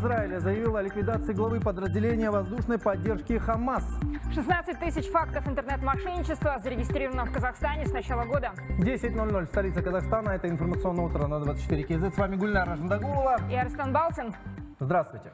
Израиля заявила о ликвидации главы подразделения воздушной поддержки Хамас. 16 тысяч фактов интернет-мошенничества зарегистрировано в Казахстане с начала года. 10.00, столица Казахстана. Это информационное утро на 24 КЗ. С вами Гульнара Жандагулова. И Арстан Балтин. Здравствуйте.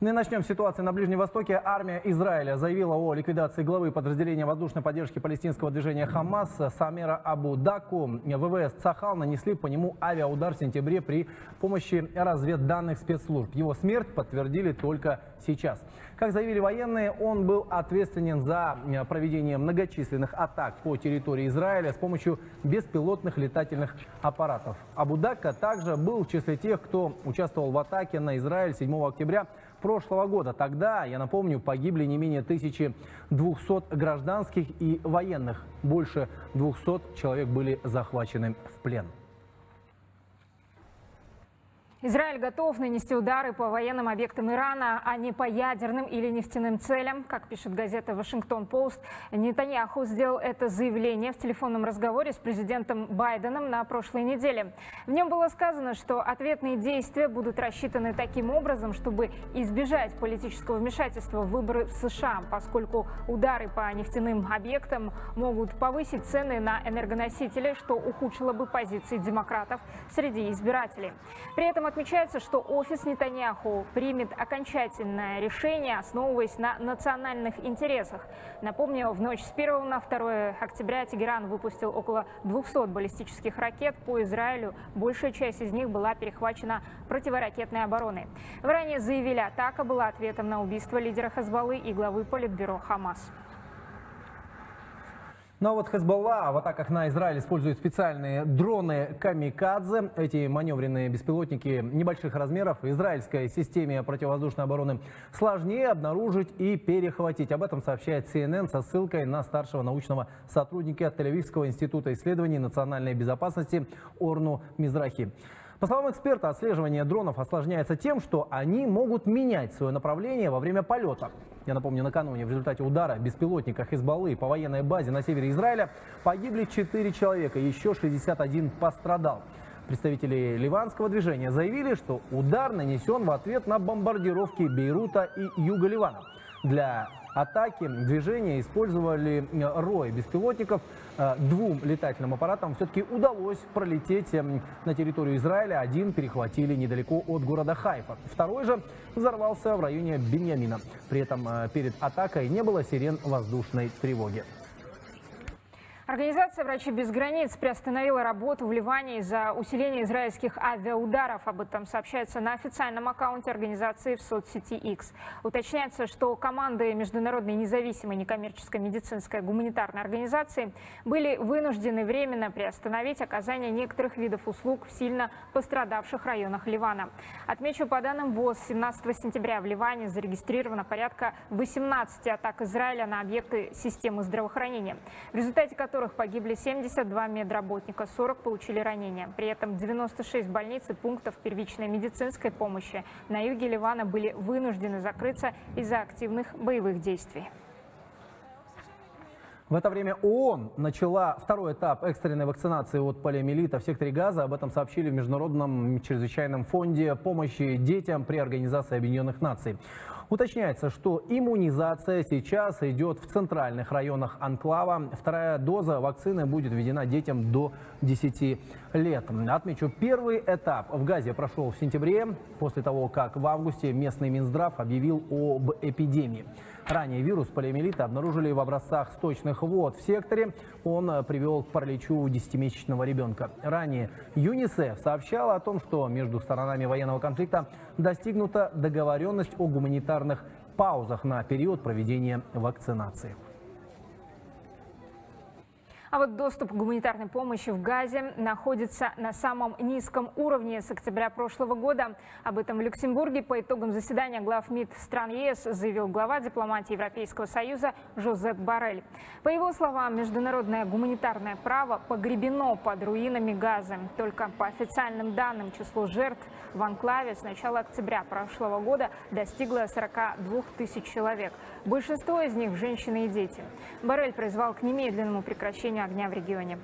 Ну и начнем с ситуации на Ближнем Востоке. Армия Израиля заявила о ликвидации главы подразделения воздушной поддержки палестинского движения Хамас Самера Абу Даку. ВВС Цахал нанесли по нему авиаудар в сентябре при помощи разведданных спецслужб. Его смерть подтвердили только сейчас. Как заявили военные, он был ответственен за проведение многочисленных атак по территории Израиля с помощью беспилотных летательных аппаратов. Абу Дака также был в числе тех, кто участвовал в атаке на Израиль 7 октября прошлого года. Тогда, я напомню, погибли не менее 1200 гражданских и военных. Больше 200 человек были захвачены в плен. Израиль готов нанести удары по военным объектам Ирана, а не по ядерным или нефтяным целям. Как пишет газета «Вашингтон-Пост», Нетаньяху сделал это заявление в телефонном разговоре с президентом Байденом на прошлой неделе. В нем было сказано, что ответные действия будут рассчитаны таким образом, чтобы избежать политического вмешательства в выборы в США, поскольку удары по нефтяным объектам могут повысить цены на энергоносители, что ухудшило бы позиции демократов среди избирателей. При этом отмечается, что офис Нетаньяху примет окончательное решение, основываясь на национальных интересах. Напомню, в ночь с 1 на 2 октября Тегеран выпустил около 200 баллистических ракет по Израилю. Большая часть из них была перехвачена противоракетной обороной. В ранее заявили, атака была ответом на убийство лидера Хазбаллы и главы политбюро Хамас. Ну а вот Хезболла в атаках на Израиль использует специальные дроны «Камикадзе». Эти маневренные беспилотники небольших размеров израильской системе противовоздушной обороны сложнее обнаружить и перехватить. Об этом сообщает CNN со ссылкой на старшего научного сотрудника Тель-Авивского института исследований национальной безопасности Орну Мизрахи. По словам эксперта, отслеживание дронов осложняется тем, что они могут менять свое направление во время полета. Я напомню, накануне в результате удара беспилотника Хизбаллы по военной базе на севере Израиля погибли 4 человека, еще 61 пострадал. Представители ливанского движения заявили, что удар нанесен в ответ на бомбардировки Бейрута и юга Ливана. Для атаки движения использовали э, рой беспилотников. Э, двум летательным аппаратам все-таки удалось пролететь эм, на территорию Израиля. Один перехватили недалеко от города Хайфа. Второй же взорвался в районе Беньямина. При этом э, перед атакой не было сирен воздушной тревоги. Организация «Врачи без границ» приостановила работу в Ливане из-за усиления израильских авиаударов. Об этом сообщается на официальном аккаунте организации в соцсети X. Уточняется, что команды Международной независимой некоммерческой медицинской гуманитарной организации были вынуждены временно приостановить оказание некоторых видов услуг в сильно пострадавших районах Ливана. Отмечу, по данным ВОЗ, 17 сентября в Ливане зарегистрировано порядка 18 атак Израиля на объекты системы здравоохранения, в результате которых которых погибли 72 медработника, 40 получили ранения. При этом 96 больниц и пунктов первичной медицинской помощи на юге Ливана были вынуждены закрыться из-за активных боевых действий. В это время ООН начала второй этап экстренной вакцинации от полиомиелита в секторе Газа. Об этом сообщили в Международном чрезвычайном фонде помощи детям при Организации Объединенных Наций. Уточняется, что иммунизация сейчас идет в центральных районах Анклава. Вторая доза вакцины будет введена детям до 10 лет. Отмечу, первый этап в Газе прошел в сентябре, после того, как в августе местный Минздрав объявил об эпидемии. Ранее вирус полиомиелита обнаружили в образцах сточных вод в секторе. Он э, привел к параличу 10-месячного ребенка. Ранее ЮНИСЕФ сообщала о том, что между сторонами военного конфликта достигнута договоренность о гуманитарных паузах на период проведения вакцинации. А вот доступ к гуманитарной помощи в Газе находится на самом низком уровне с октября прошлого года. Об этом в Люксембурге по итогам заседания глав МИД стран ЕС заявил глава дипломатии Европейского Союза Жозеп Барель. По его словам, международное гуманитарное право погребено под руинами Газа. Только по официальным данным число жертв в анклаве с начала октября прошлого года достигло 42 тысяч человек. Большинство из них – женщины и дети. Барель призвал к немедленному прекращению огня в регионе.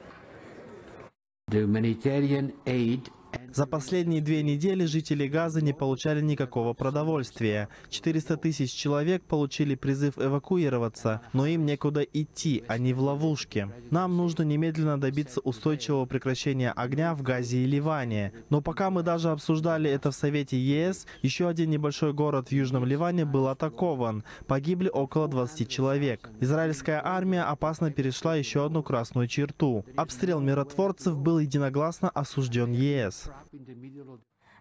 За последние две недели жители Газы не получали никакого продовольствия. 400 тысяч человек получили призыв эвакуироваться, но им некуда идти, они в ловушке. Нам нужно немедленно добиться устойчивого прекращения огня в Газе и Ливане. Но пока мы даже обсуждали это в Совете ЕС, еще один небольшой город в Южном Ливане был атакован. Погибли около 20 человек. Израильская армия опасно перешла еще одну красную черту. Обстрел миротворцев был единогласно осужден ЕС.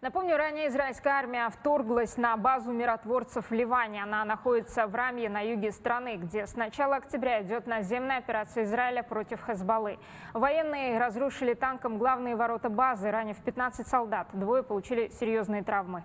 Напомню, ранее израильская армия вторглась на базу миротворцев в Ливане. Она находится в Рамье на юге страны, где с начала октября идет наземная операция Израиля против Хезбаллы. Военные разрушили танком главные ворота базы, ранив 15 солдат. Двое получили серьезные травмы.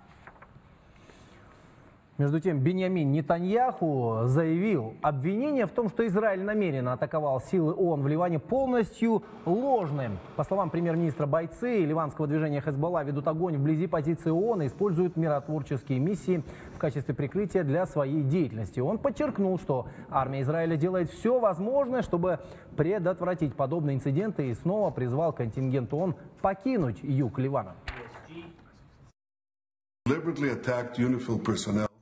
Между тем, Беньямин Нетаньяху заявил, обвинение в том, что Израиль намеренно атаковал силы ООН в Ливане, полностью ложным. По словам премьер-министра, бойцы ливанского движения Хезбалла ведут огонь вблизи позиции ООН и используют миротворческие миссии в качестве прикрытия для своей деятельности. Он подчеркнул, что армия Израиля делает все возможное, чтобы предотвратить подобные инциденты и снова призвал контингент ООН покинуть юг Ливана.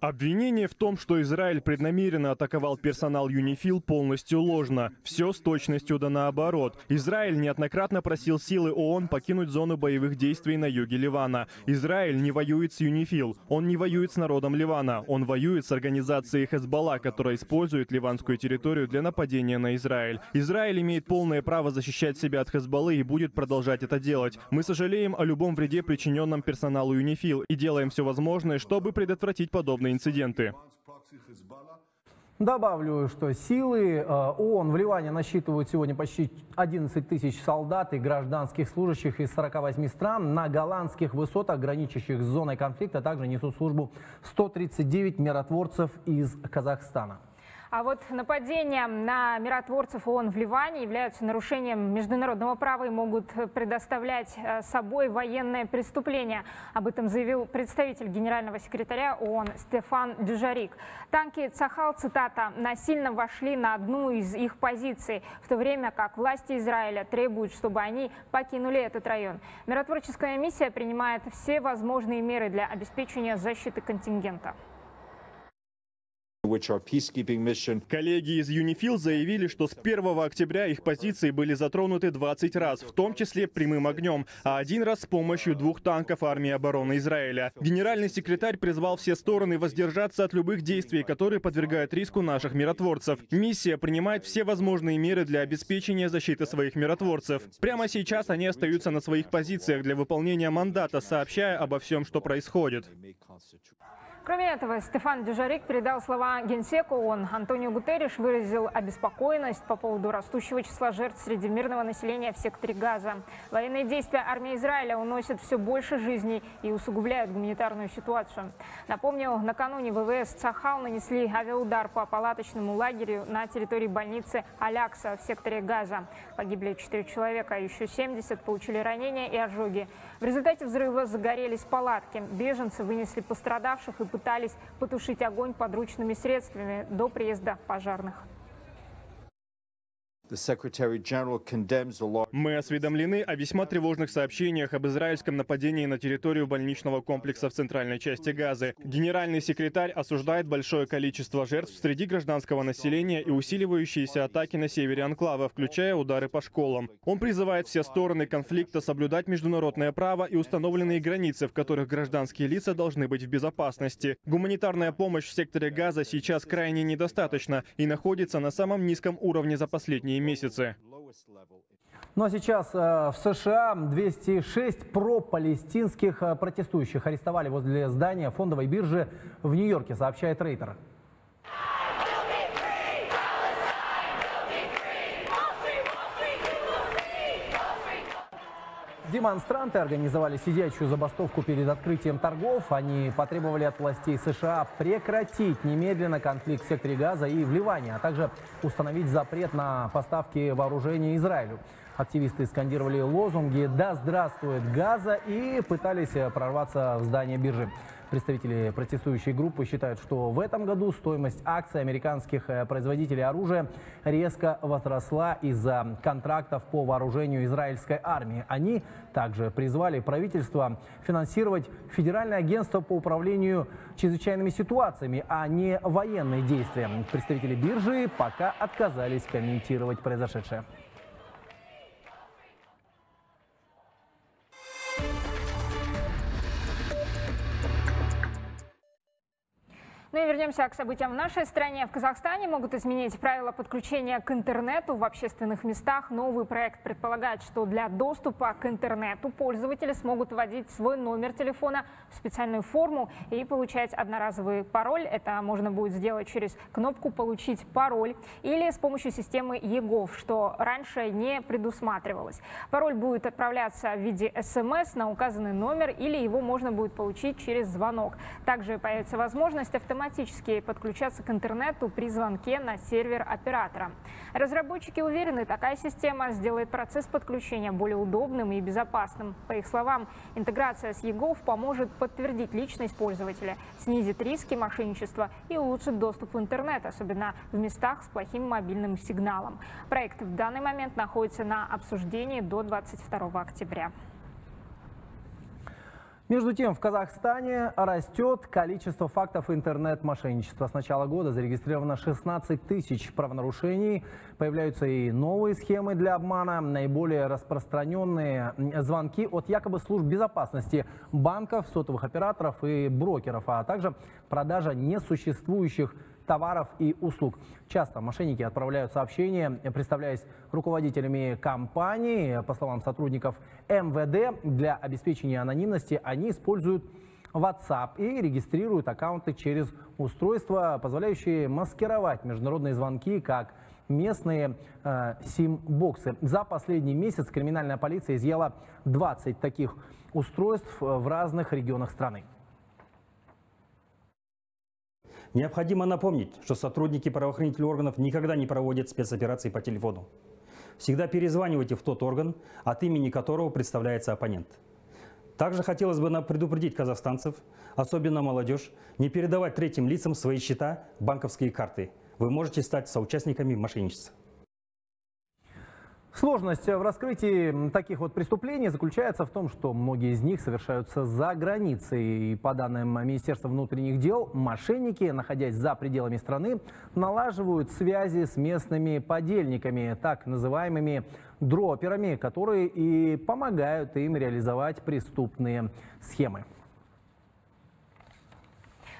Обвинение в том, что Израиль преднамеренно атаковал персонал ЮНИФИЛ, полностью ложно. Все с точностью да наоборот. Израиль неоднократно просил силы ООН покинуть зону боевых действий на юге Ливана. Израиль не воюет с ЮНИФИЛ. Он не воюет с народом Ливана. Он воюет с организацией Хезбалла, которая использует ливанскую территорию для нападения на Израиль. Израиль имеет полное право защищать себя от Хезбаллы и будет продолжать это делать. Мы сожалеем о любом вреде, причиненном персоналу ЮНИФИЛ, и делаем все возможное, чтобы предотвратить подобные подобные инциденты. Добавлю, что силы э, ООН в Ливане насчитывают сегодня почти 11 тысяч солдат и гражданских служащих из 48 стран. На голландских высотах, граничащих с зоной конфликта, также несут службу 139 миротворцев из Казахстана. А вот нападения на миротворцев ООН в Ливане являются нарушением международного права и могут предоставлять э, собой военное преступление. Об этом заявил представитель генерального секретаря ООН Стефан Дюжарик. Танки Цахал, цитата, насильно вошли на одну из их позиций, в то время как власти Израиля требуют, чтобы они покинули этот район. Миротворческая миссия принимает все возможные меры для обеспечения защиты контингента. Коллеги из ЮНИФИЛ заявили, что с 1 октября их позиции были затронуты 20 раз, в том числе прямым огнем, а один раз с помощью двух танков армии обороны Израиля. Генеральный секретарь призвал все стороны воздержаться от любых действий, которые подвергают риску наших миротворцев. Миссия принимает все возможные меры для обеспечения защиты своих миротворцев. Прямо сейчас они остаются на своих позициях для выполнения мандата, сообщая обо всем, что происходит. Кроме этого, Стефан Дюжарик передал слова генсеку ООН. Антонио Гутерриш выразил обеспокоенность по поводу растущего числа жертв среди мирного населения в секторе Газа. Военные действия армии Израиля уносят все больше жизней и усугубляют гуманитарную ситуацию. Напомню, накануне ВВС Цахал нанесли авиаудар по палаточному лагерю на территории больницы Алякса в секторе Газа. Погибли 4 человека, а еще 70 получили ранения и ожоги. В результате взрыва загорелись палатки. Беженцы вынесли пострадавших и пытались потушить огонь подручными средствами до приезда пожарных. Мы осведомлены о весьма тревожных сообщениях об израильском нападении на территорию больничного комплекса в центральной части Газы. Генеральный секретарь осуждает большое количество жертв среди гражданского населения и усиливающиеся атаки на севере анклава, включая удары по школам. Он призывает все стороны конфликта соблюдать международное право и установленные границы, в которых гражданские лица должны быть в безопасности. Гуманитарная помощь в секторе Газа сейчас крайне недостаточна и находится на самом низком уровне за последние последние месяцы. Ну а сейчас э, в США 206 пропалестинских э, протестующих арестовали возле здания фондовой биржи в Нью-Йорке, сообщает Рейтер. Демонстранты организовали сидячую забастовку перед открытием торгов. Они потребовали от властей США прекратить немедленно конфликт в секторе Газа и в Ливане, а также установить запрет на поставки вооружения Израилю. Активисты скандировали лозунги «Да здравствует Газа» и пытались прорваться в здание биржи. Представители протестующей группы считают, что в этом году стоимость акций американских э, производителей оружия резко возросла из-за контрактов по вооружению израильской армии. Они также призвали правительство финансировать Федеральное агентство по управлению чрезвычайными ситуациями, а не военные действия. Представители биржи пока отказались комментировать произошедшее. Ну и вернемся к событиям в нашей стране. В Казахстане могут изменить правила подключения к интернету в общественных местах. Новый проект предполагает, что для доступа к интернету пользователи смогут вводить свой номер телефона в специальную форму и получать одноразовый пароль. Это можно будет сделать через кнопку «Получить пароль» или с помощью системы ЕГОВ, что раньше не предусматривалось. Пароль будет отправляться в виде СМС на указанный номер или его можно будет получить через звонок. Также появится возможность автоматически автоматически подключаться к интернету при звонке на сервер оператора. Разработчики уверены, такая система сделает процесс подключения более удобным и безопасным. По их словам, интеграция с ЕГОВ поможет подтвердить личность пользователя, снизит риски мошенничества и улучшит доступ в интернет, особенно в местах с плохим мобильным сигналом. Проект в данный момент находится на обсуждении до 22 октября. Между тем, в Казахстане растет количество фактов интернет-мошенничества. С начала года зарегистрировано 16 тысяч правонарушений. Появляются и новые схемы для обмана. Наиболее распространенные звонки от якобы служб безопасности банков, сотовых операторов и брокеров, а также продажа несуществующих товаров и услуг. Часто мошенники отправляют сообщения, представляясь руководителями компании. По словам сотрудников МВД, для обеспечения анонимности они используют WhatsApp и регистрируют аккаунты через устройства, позволяющие маскировать международные звонки как местные э, сим-боксы. За последний месяц криминальная полиция изъяла 20 таких устройств в разных регионах страны. Необходимо напомнить, что сотрудники правоохранительных органов никогда не проводят спецоперации по телефону. Всегда перезванивайте в тот орган, от имени которого представляется оппонент. Также хотелось бы предупредить казахстанцев, особенно молодежь, не передавать третьим лицам свои счета, банковские карты. Вы можете стать соучастниками мошенничества. Сложность в раскрытии таких вот преступлений заключается в том, что многие из них совершаются за границей. И по данным Министерства внутренних дел, мошенники, находясь за пределами страны, налаживают связи с местными подельниками, так называемыми дроперами, которые и помогают им реализовать преступные схемы.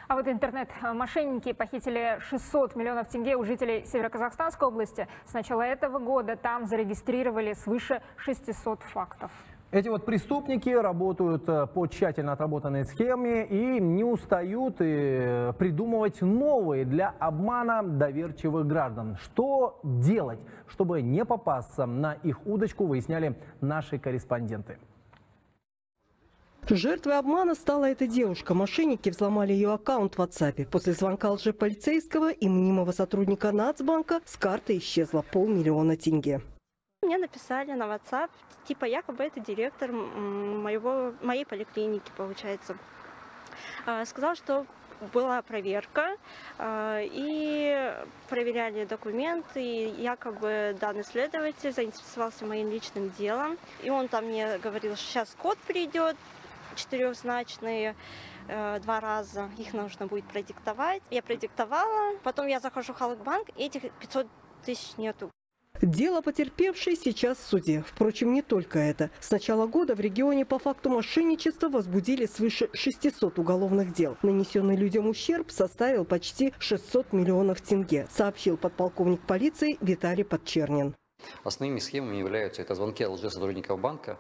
А вот интернет-мошенники похитили 600 миллионов тенге у жителей Североказахстанской области. С начала этого года там зарегистрировали свыше 600 фактов. Эти вот преступники работают э, по тщательно отработанной схеме и не устают и придумывать новые для обмана доверчивых граждан. Что делать, чтобы не попасться на их удочку, выясняли наши корреспонденты. Жертвой обмана стала эта девушка. Мошенники взломали ее аккаунт в WhatsApp. После звонка лжеполицейского и мнимого сотрудника Нацбанка с карты исчезло полмиллиона тенге. Мне написали на WhatsApp, типа якобы это директор моего, моей поликлиники, получается. А, сказал, что была проверка, а, и проверяли документы, и якобы данный следователь заинтересовался моим личным делом. И он там мне говорил, что сейчас код придет, четырехзначные э, два раза. Их нужно будет продиктовать. Я продиктовала. Потом я захожу в Халкбанк, и этих 500 тысяч нету. Дело потерпевшей сейчас в суде. Впрочем, не только это. С начала года в регионе по факту мошенничества возбудили свыше 600 уголовных дел. Нанесенный людям ущерб составил почти 600 миллионов тенге, сообщил подполковник полиции Виталий Подчернин. Основными схемами являются это звонки лжесотрудников банка,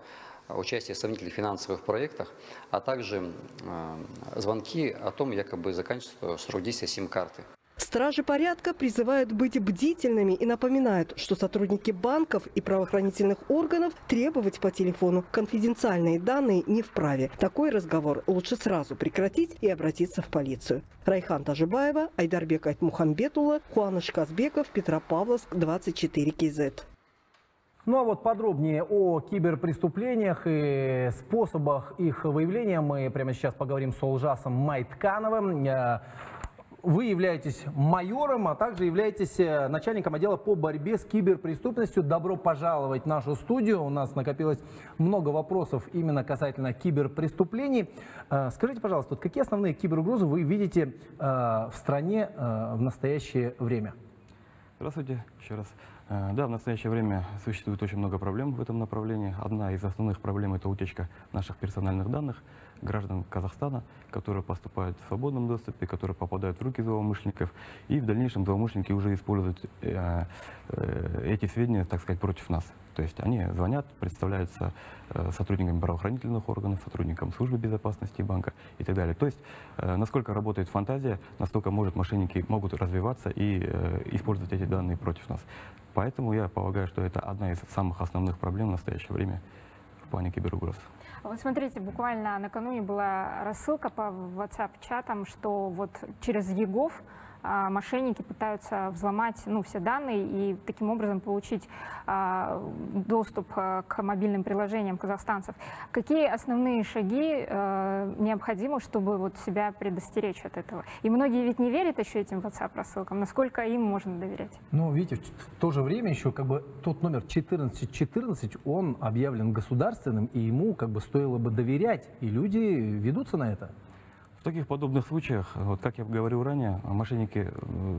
участие в сомнительных финансовых проектах, а также э, звонки о том, якобы заканчивается срок действия сим-карты. Стражи порядка призывают быть бдительными и напоминают, что сотрудники банков и правоохранительных органов требовать по телефону конфиденциальные данные не вправе. Такой разговор лучше сразу прекратить и обратиться в полицию. Райхан Тажибаева, Айдарбек Айтмухамбетула, Хуаныш Казбеков, Петропавловск, 24 КЗ. Ну а вот подробнее о киберпреступлениях и способах их выявления мы прямо сейчас поговорим с Олжасом Майткановым. Э, Вы являетесь майором, а также являетесь э, начальником отдела по борьбе с киберпреступностью. Добро пожаловать в нашу студию. У нас накопилось много вопросов именно касательно киберпреступлений. Э, Скажите, пожалуйста, вот какие основные киберугрозы вы видите в стране в настоящее время? Здравствуйте еще раз. Э, Да, в настоящее время существует очень много проблем в этом направлении. Одна из основных проблем – это утечка наших персональных данных граждан Казахстана, которые поступают в свободном доступе, которые попадают в руки злоумышленников, и в дальнейшем злоумышленники уже используют э, э, эти сведения, так сказать, против нас. То есть они звонят, представляются э, сотрудниками правоохранительных органов, сотрудникам службы безопасности банка и так далее. То есть э, насколько работает фантазия, настолько может мошенники могут развиваться и э, использовать эти данные против нас. Поэтому я полагаю, что это одна из самых основных проблем в настоящее время в плане киберугроз. Вот смотрите, буквально накануне была рассылка по WhatsApp-чатам, что вот через ЕГОВ а, мошенники пытаются взломать ну, все данные и таким образом получить а, доступ а, к мобильным приложениям казахстанцев. Какие основные шаги а, необходимы, чтобы вот себя предостеречь от этого? И многие ведь не верят еще этим WhatsApp-рассылкам. Насколько им можно доверять? Ну, видите, в то же время еще как бы тот номер 1414, он объявлен государственным, и ему как бы стоило бы доверять, и люди ведутся на это. Таких подобных случаях, вот как я говорил ранее, мошенники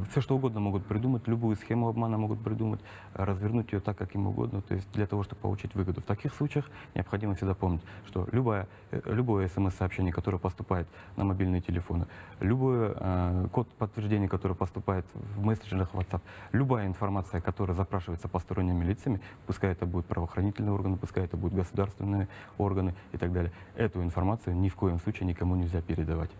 все что угодно могут придумать, любую схему обмана могут придумать, развернуть ее так, как им угодно, то есть для того, чтобы получить выгоду. В таких случаях необходимо всегда помнить, что любое, э, любое смс-сообщение, которое поступает на мобильные телефоны, любой э, код подтверждения, который поступает в мессенджерах WhatsApp, любая информация, которая запрашивается посторонними лицами, пускай это будут правоохранительные органы, пускай это будут государственные органы и так далее, эту информацию ни в коем случае никому нельзя передавать.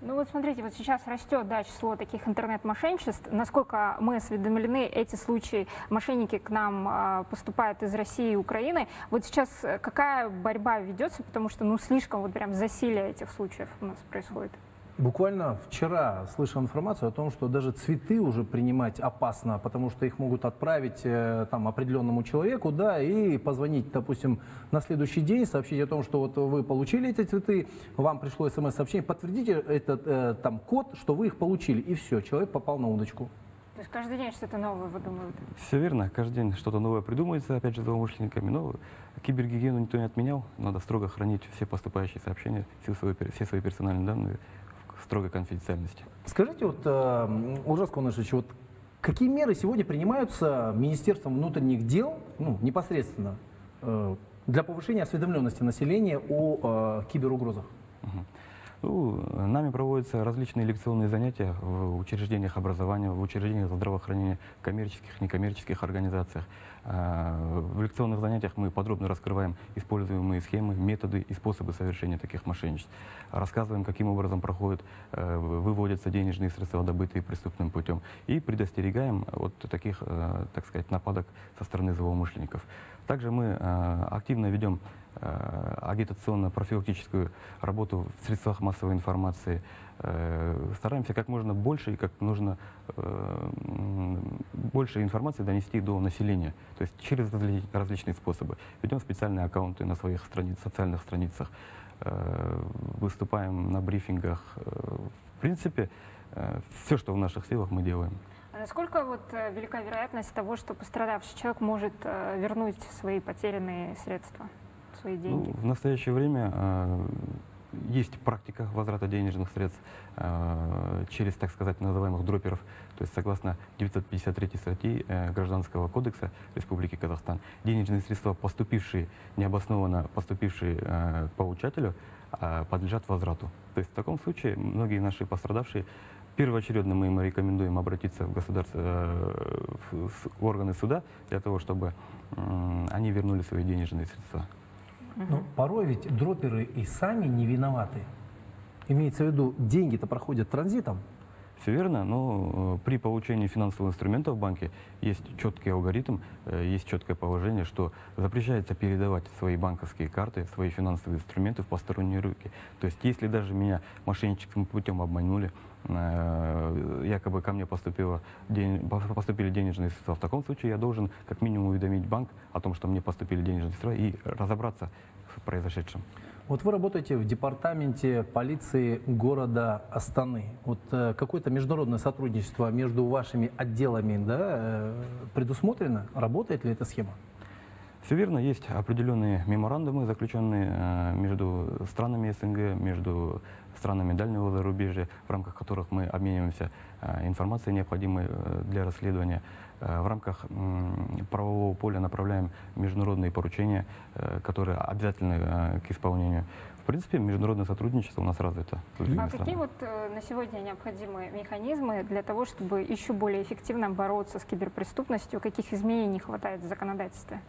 Ну вот смотрите, вот сейчас растет да, число таких интернет-мошенничеств. Насколько мы осведомлены, эти случаи мошенники к нам а, поступают из России и Украины. Вот сейчас э, какая борьба ведется, потому что ну слишком вот прям засилие этих случаев у нас происходит. Буквально вчера слышал информацию о том, что даже цветы уже принимать опасно, потому что их могут отправить э, там определенному человеку, да, и позвонить, допустим, на следующий день, сообщить о том, что вот вы получили эти цветы, вам пришло смс-сообщение, подтвердите этот э, там код, что вы их получили, и все, человек попал на удочку. То есть каждый день что-то новое выдумывают. Все верно, каждый день что-то новое придумывается, опять же, злоумышленниками, но кибергигиену никто не отменял, надо строго хранить все поступающие сообщения, все свои, все свои персональные данные строгой конфиденциальности. Скажите, вот, э, Ужас Конышевич, вот какие меры сегодня принимаются Министерством внутренних дел, ну, непосредственно, э, для повышения осведомленности населения о э, киберугрозах? Мгм. Ну, нами проводятся различные лекционные занятия в учреждениях образования, в учреждениях здравоохранения, коммерческих, некоммерческих организациях. А, В лекционных занятиях мы подробно раскрываем используемые схемы, методы и способы совершения таких мошенничеств. Рассказываем, каким образом проходят, э, выводятся денежные средства, добытые преступным путем. И предостерегаем от таких, э, так сказать, нападок со стороны злоумышленников. Также мы э, активно ведем агитационно-профилактическую работу в средствах массовой информации. Стараемся как можно больше и как нужно больше информации донести до населения, то есть через разли- различные способы. Ведем специальные аккаунты на своих страниц, социальных страницах, э, выступаем на брифингах. Э, В принципе, все, что в наших силах, мы делаем. А насколько вот э, велика вероятность того, что пострадавший человек может э, вернуть свои потерянные средства, свои деньги? Ну, в настоящее время э, есть практика возврата денежных средств э, через, так сказать, называемых дроперов. То есть, согласно 953 статьи э, Гражданского кодекса Республики Казахстан, денежные средства, поступившие, необоснованно поступившие э, к получателю, э, подлежат возврату. То есть, в таком случае многие наши пострадавшие Первоочередно мы им рекомендуем обратиться в, государство, э, в органы суда для того, чтобы они вернули свои денежные средства. Ну, порой ведь дроперы и сами не виноваты. Имеется в виду, деньги-то проходят транзитом. Все верно, но э, при получении финансового инструмента в банке есть четкий алгоритм, э, есть четкое положение, что запрещается передавать свои банковские карты, свои финансовые инструменты в посторонние руки. То есть если даже меня мошенническим путем обманули, якобы ко мне поступило день, поступили денежные средства, в таком случае я должен как минимум уведомить банк о том, что мне поступили денежные средства и разобраться в произошедшем. Вот вы работаете в департаменте полиции города Астаны. Вот э, какое-то международное сотрудничество между вашими отделами да, э, предусмотрено? Работает ли эта схема? Все верно, есть определенные меморандумы, заключенные э, между странами СНГ, между странами дальнего зарубежья, в рамках которых мы обмениваемся э, информацией, необходимой э, для расследования. В рамках правового поля направляем международные поручения, которые обязательны к исполнению. В принципе, международное сотрудничество у нас развито. А какие вот на сегодня необходимы механизмы для того, чтобы еще более эффективно бороться с киберпреступностью? Каких изменений не хватает в законодательстве?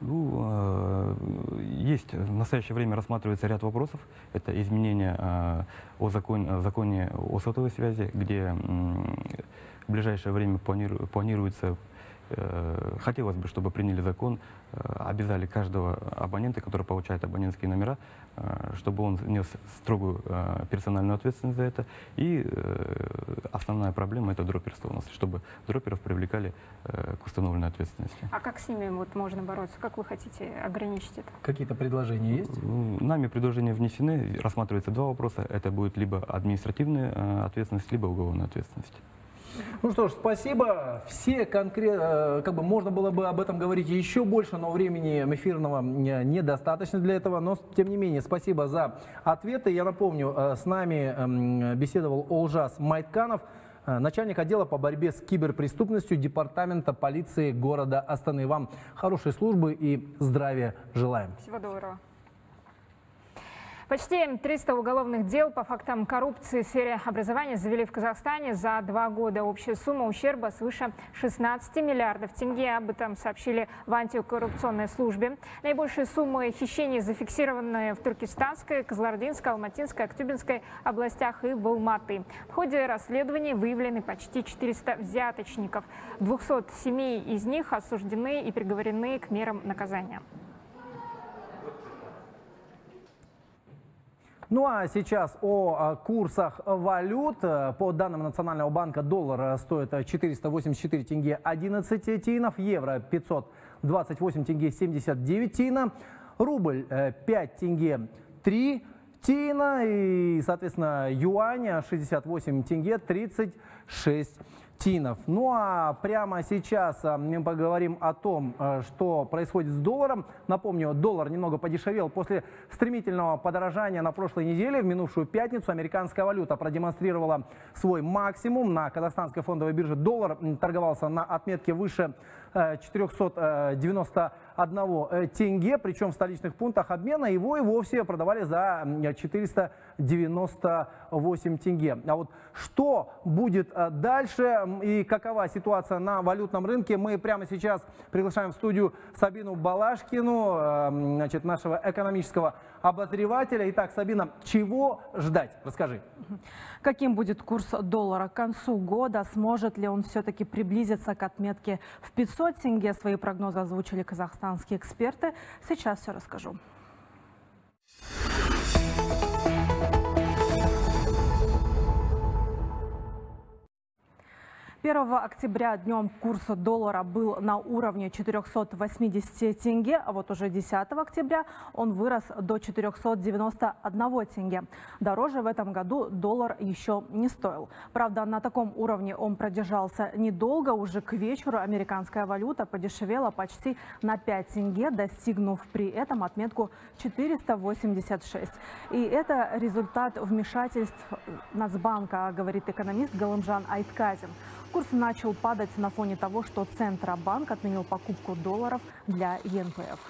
Ну, э, есть, в настоящее время рассматривается ряд вопросов. Это изменения э, о законе, законе о сотовой связи, где в ближайшее время планируется Э, хотелось бы, чтобы приняли закон, э, обязали каждого абонента, который получает абонентские номера, э, чтобы он нес строгую персональную ответственность за это. И основная проблема – это дроперство у нас, чтобы дроперов привлекали к установленной ответственности. А как с ними вот можно бороться? Как вы хотите ограничить это? Какие-то предложения есть? Нами предложения внесены. Рассматривается два вопроса. Это будет либо административная ответственность, либо уголовная ответственность. Ну что ж, спасибо. Все конкретно, э, как бы можно было бы об этом говорить еще больше, но времени эфирного недостаточно для этого. Но тем не менее, спасибо за ответы. Я напомню, э, с нами эм, беседовал Олжас Майтканов, э, начальник отдела по борьбе с киберпреступностью Департамента полиции города Астаны. Вам хорошей службы и здравия желаем. Всего доброго. Почти 300 уголовных дел по фактам коррупции в сфере образования завели в Казахстане за два года. Общая сумма ущерба свыше 16 миллиардов тенге. Об этом сообщили в антикоррупционной службе. Наибольшие суммы хищений зафиксированы в Туркестанской, Козлординской, Алматинской, Актюбинской областях и в Алматы. В ходе расследования выявлены почти 400 взяточников. 207 из них осуждены и приговорены к мерам наказания. Ну а сейчас о курсах валют. По данным Национального банка доллар стоит 484 тенге 11 тинов, евро 528 тенге 79 тина, рубль 5 тенге 3 тина и, соответственно, юань 68 тенге 36 тинов. Ну а прямо сейчас а, мы поговорим о том, а, что происходит с долларом. Напомню, доллар немного подешевел после стремительного подорожания на прошлой неделе. В минувшую пятницу американская валюта продемонстрировала свой максимум. На казахстанской фондовой бирже доллар торговался на отметке выше 491 э, тенге, причем в столичных пунктах обмена его и вовсе продавали за 498 тенге. А вот что будет э, дальше и какова ситуация на валютном рынке, мы прямо сейчас приглашаем в студию Сабину Балашкину, э, значит, нашего экономического обозревателя. Итак, Сабина, чего ждать? Расскажи. Каким будет курс доллара к концу года? Сможет ли он все-таки приблизиться к отметке в 500 тенге? Свои прогнозы озвучили казахстанские эксперты. Сейчас все расскажу. 1 октября днем курс доллара был на уровне 480 тенге, а вот уже 10 октября он вырос до 491 тенге. Дороже в этом году доллар еще не стоил. Правда, на таком уровне он продержался недолго. Уже к вечеру американская валюта подешевела почти на 5 тенге, достигнув при этом отметку 486. И это результат вмешательств Нацбанка, говорит экономист Галымжан Айтказин. Курс начал падать на фоне того, что Центробанк отменил покупку долларов для ЕНПФ.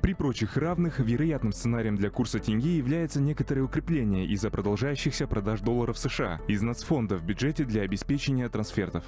При прочих равных, вероятным сценарием для курса тенге является некоторое укрепление из-за продолжающихся продаж долларов США из нацфонда в бюджете для обеспечения трансфертов.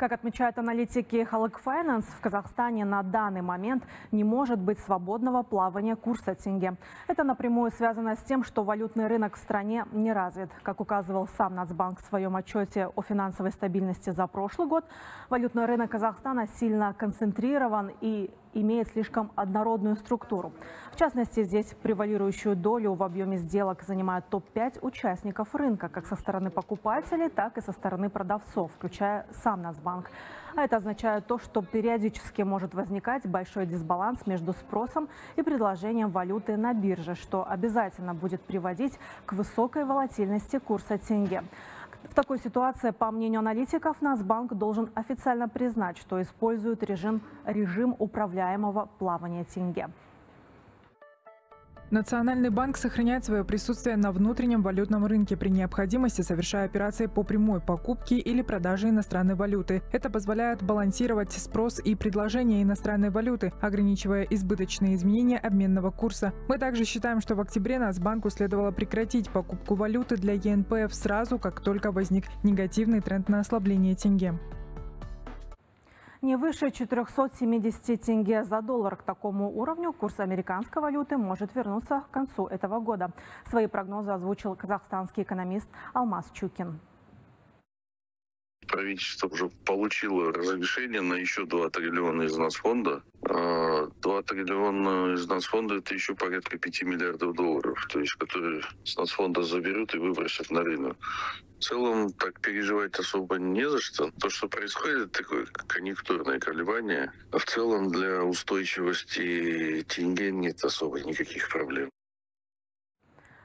Как отмечают аналитики Халык Finance, в Казахстане на данный момент не может быть свободного плавания курса тенге. Это напрямую связано с тем, что валютный рынок в стране не развит. Как указывал сам Нацбанк в своем отчете о финансовой стабильности за прошлый год, валютный рынок Казахстана сильно концентрирован и имеет слишком однородную структуру. В частности, здесь превалирующую долю в объеме сделок занимают топ-5 участников рынка, как со стороны покупателей, так и со стороны продавцов, включая сам Нацбанк. А это означает то, что периодически может возникать большой дисбаланс между спросом и предложением валюты на бирже, что обязательно будет приводить к высокой волатильности курса тенге. В такой ситуации, по мнению аналитиков, Нацбанк должен официально признать, что использует режим, режим управляемого плавания тенге. Национальный банк сохраняет свое присутствие на внутреннем валютном рынке при необходимости, совершая операции по прямой покупке или продаже иностранной валюты. Это позволяет балансировать спрос и предложение иностранной валюты, ограничивая избыточные изменения обменного курса. Мы также считаем, что в октябре Нацбанку следовало прекратить покупку валюты для ЕНПФ сразу, как только возник негативный тренд на ослабление тенге не выше 470 тенге за доллар. К такому уровню курс американской валюты может вернуться к концу этого года. Свои прогнозы озвучил казахстанский экономист Алмаз Чукин правительство уже получило разрешение на еще 2 триллиона из нацфонда. 2 а, триллиона из нацфонда это еще порядка 5 миллиардов долларов, то есть которые с нацфонда заберут и выбросят на рынок. В целом так переживать особо не за что. То, что происходит, такое конъюнктурное колебание. А в целом для устойчивости тенге нет особо никаких проблем.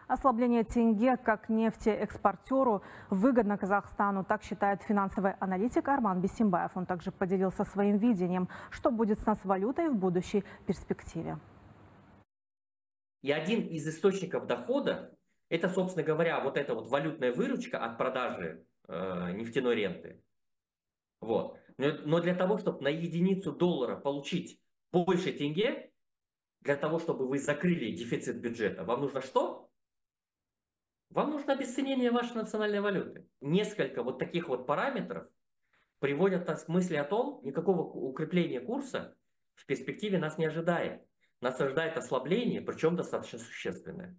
Ослабление тенге как нефтеэкспортеру выгодно Казахстану, так считает финансовый аналитик Арман Бесимбаев. Он также поделился своим видением, что будет с нас валютой в будущей перспективе. И один из источников дохода – это, собственно говоря, вот эта вот валютная выручка от продажи э, нефтяной ренты. Вот. Но, для того, чтобы на единицу доллара получить больше тенге, для того, чтобы вы закрыли дефицит бюджета, вам нужно что? Вам нужно обесценение вашей национальной валюты. Несколько вот таких вот параметров приводят нас к мысли о том, никакого укрепления курса в перспективе нас не ожидает. Нас ожидает ослабление, причем достаточно существенное.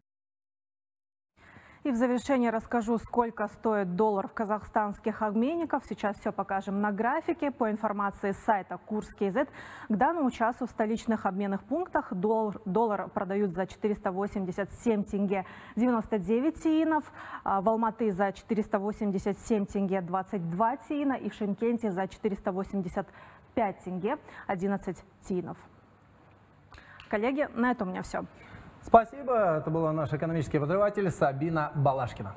И в завершение расскажу, сколько стоит доллар в казахстанских обменниках. Сейчас все покажем на графике. По информации с сайта Курс КЗ, к данному часу в столичных обменных пунктах доллар, доллар продают за 487 тенге 99 тиинов, а в Алматы за 487 тенге 22 тиина и в Шимкенте за 485 тенге 11 тиинов. Коллеги, на этом у меня все. Спасибо. Это была наш экономический обозреватель Сабина Балашкина.